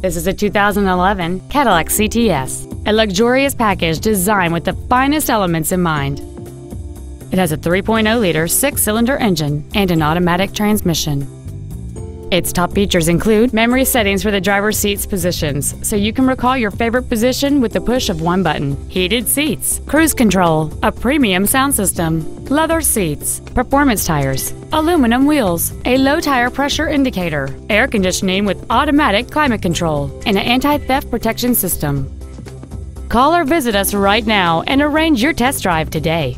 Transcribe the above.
This is a 2011 Cadillac CTS, a luxurious package designed with the finest elements in mind. It has a 3.0-liter six-cylinder engine and an automatic transmission. Its top features include memory settings for the driver's seat's positions, so you can recall your favorite position with the push of one button, heated seats, cruise control, a premium sound system, leather seats, performance tires, aluminum wheels, a low tire pressure indicator, air conditioning with automatic climate control, and an anti-theft protection system. Call or visit us right now and arrange your test drive today.